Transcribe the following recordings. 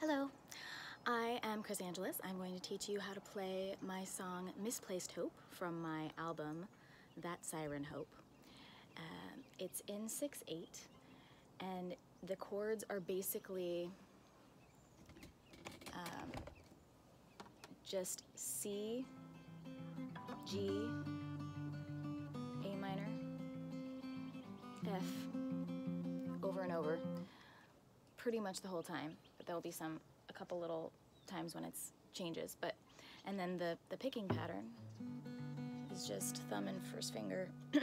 Hello, I am Kris Angelis. I'm going to teach you how to play my song Misplaced Hope from my album That Siren Hope. Um, it's in 6-8 and the chords are basically um, just C, G, A minor, F, over and over, pretty much the whole time. There'll be some, a couple little times when it's changes. But and then the the picking pattern is just thumb and first finger,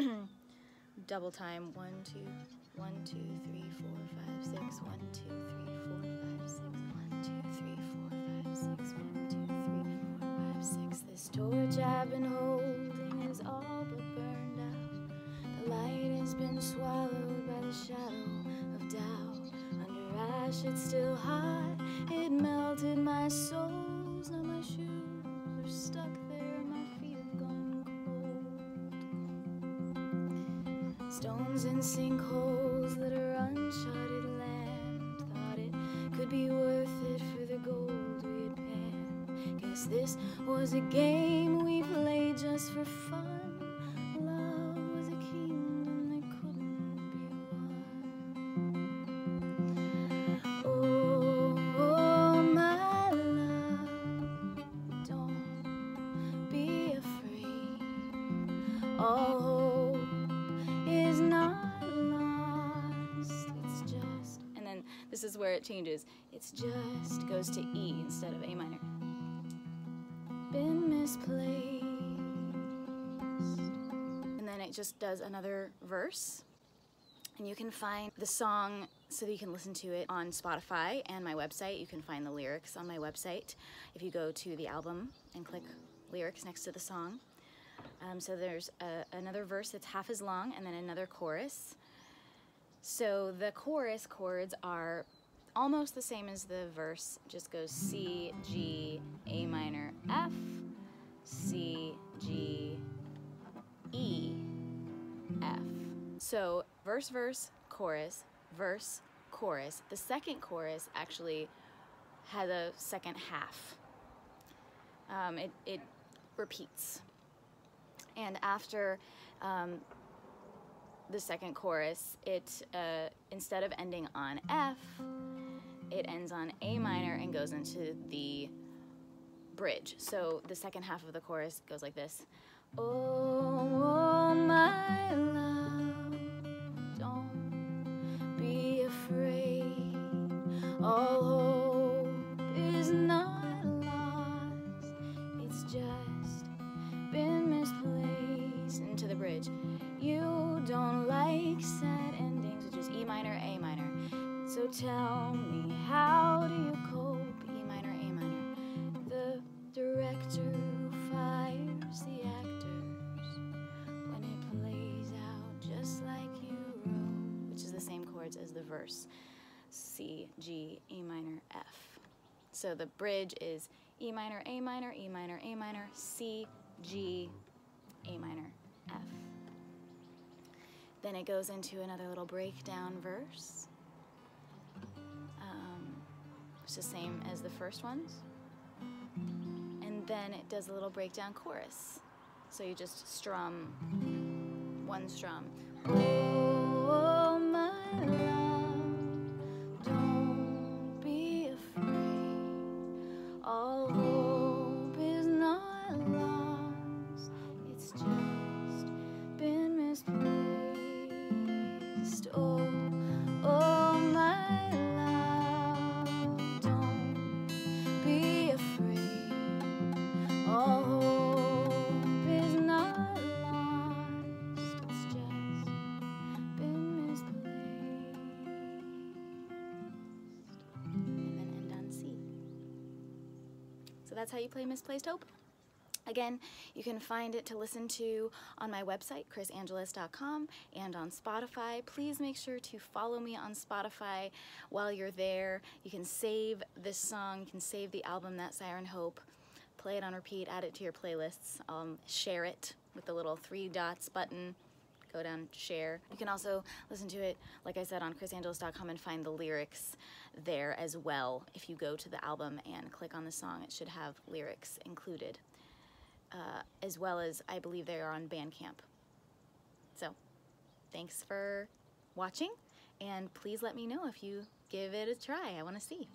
double time. One, two, one, two, three, four, five, six. One, two, three, four, five, six. One, two, three, four, five, six. One, two, three, four, five, six. This torch I've been holding is all but burned out. The light has been swallowed by the shadow of doubt. Under ash, it's still hot. It melted my soles. Now my shoes are stuck there. My feet have gone cold. Stones and sinkholes that are uncharted land. Thought it could be worth it for the gold we'd panned. Guess this was a game we played just for fun. This is where it changes. It's just goes to E instead of A minor. Been misplaced. And then it just does another verse. And you can find the song so that you can listen to it on Spotify and my website. You can find the lyrics on my website if you go to the album and click lyrics next to the song. Um, so there's a, another verse that's half as long and then another chorus. So the chorus chords are almost the same as the verse, just goes C, G, A minor, F, C, G, E, F. So verse, verse, chorus, verse, chorus. The second chorus actually has a second half. Um, it, it repeats. And after um, the second chorus, it uh, instead of ending on F, it ends on A minor and goes into the bridge. So the second half of the chorus goes like this. Oh, oh my love, don't be afraid. All hope is not lost. It's just been misplaced into the bridge. You don't like sad endings, which is E minor, A minor. So tell me, how do you cope? E minor, A minor. The director fires the actors when it plays out just like you wrote, which is the same chords as the verse C, G, E minor, F. So the bridge is E minor, A minor, E minor, A minor, C, G, A minor. Then it goes into another little breakdown verse. Um, it's the same as the first ones. And then it does a little breakdown chorus. So you just strum one strum. Oh, That's how you play Misplaced Hope. Again, you can find it to listen to on my website, krisangelis.com, and on Spotify. Please make sure to follow me on Spotify while you're there. You can save this song, you can save the album That Siren Hope, play it on repeat, add it to your playlists, um, share it with the little three dots button. Go down, share. You can also listen to it, like I said, on krisangelis.com and find the lyrics there as well. If you go to the album and click on the song, it should have lyrics included, uh, as well as I believe they are on Bandcamp. So, thanks for watching, and please let me know if you give it a try. I want to see.